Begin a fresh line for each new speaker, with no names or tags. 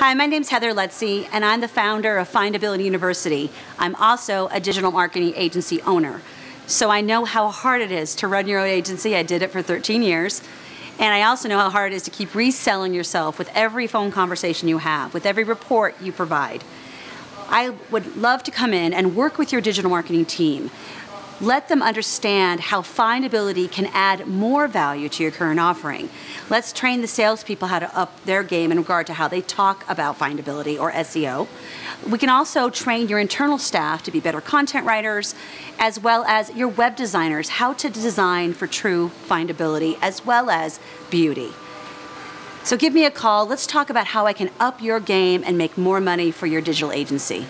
Hi, my name's Heather Lutze, and I'm the founder of Findability University. I'm also a digital marketing agency owner. So I know how hard it is to run your own agency. I did it for 13 years. And I also know how hard it is to keep reselling yourself with every phone conversation you have, with every report you provide. I would love to come in and work with your digital marketing team let them understand how findability can add more value to your current offering. Let's train the salespeople how to up their game in regard to how they talk about findability or SEO. We can also train your internal staff to be better content writers, as well as your web designers, how to design for true findability, as well as beauty. So give me a call. Let's talk about how I can up your game and make more money for your digital agency.